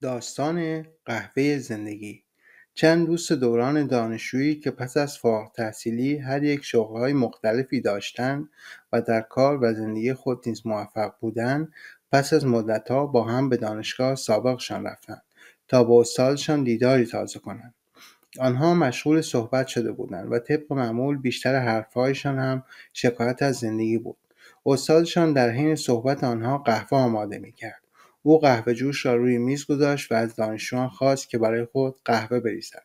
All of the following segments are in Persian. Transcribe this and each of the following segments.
داستان قهوه زندگی. چند دوست دوران دانشجویی که پس از فارغ تحصیلی هر یک شغلهای مختلفی داشتند و در کار و زندگی خود نیز موفق بودند پس از مدتها با هم به دانشگاه سابقشان رفتند تا با استادشان دیداری تازه کنند آنها مشغول صحبت شده بودند و طبق معمول بیشتر حرفهایشان هم شکایت از زندگی بود. استادشان در حین صحبت آنها قهوه آماده می‌کرد. او قهوه جوش را روی میز گذاشت و از دانشجویان خواست که برای خود قهوه بریزند.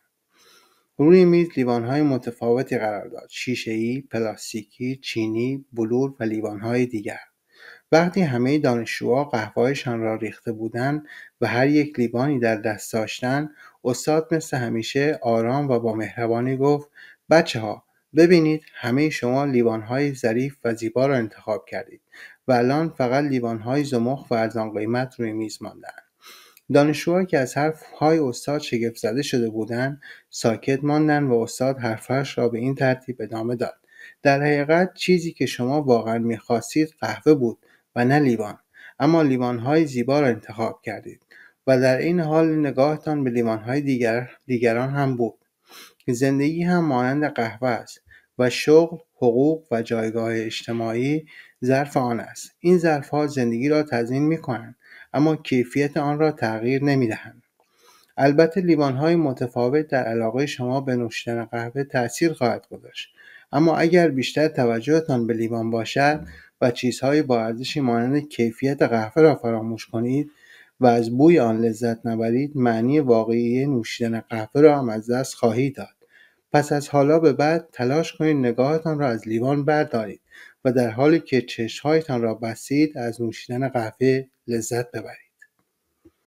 روی میز لیوانهای متفاوتی قرار داد. شیشهای پلاستیکی چینی بلور و لیوانهای دیگر. وقتی همه دانشجوها قهوههایشان را ریخته بودند و هر یک لیوانی در دست داشتند استاد مثل همیشه آرام و با مهربانی گفت بچه ها ببینید همه شما لیوانهای ظریف و زیبا را انتخاب کردید. و الان فقط لیوانهای زمخت و ارزان قیمت روی میز ماندهاند. دانشجوها که از حرفهای استاد شگفت زده شده بودند ساکت ماندند و استاد حرفش را به این ترتیب ادامه داد. در حقیقت چیزی که شما واقعا می‌خواستید قهوه بود و نه لیوان. اما لیوانهای زیبا را انتخاب کردید و در این حال نگاهتان به لیوانهای دیگر دیگران هم بود. زندگی هم مانند قهوه است. و شغل حقوق و جایگاه اجتماعی ظرف آن است. این ظرفها زندگی را تضمین می کنند اما کیفیت آن را تغییر نمی دهند البته لیوانهای متفاوت در علاقه شما به نوشیدن قهوه تاثیر خواهد گذاشت. اما اگر بیشتر توجهتان به لیوان باشد و چیزهای با ارزشی مانند کیفیت قهوه را فراموش کنید و از بوی آن لذت نبرید معنی واقعی نوشیدن قهوه را هم از دست خواهید داد. پس از حالا به بعد تلاش کنید نگاهتان را از لیوان بردارید و در حالی که چشمهایتان را بستید از نوشیدن قهوه لذت ببرید.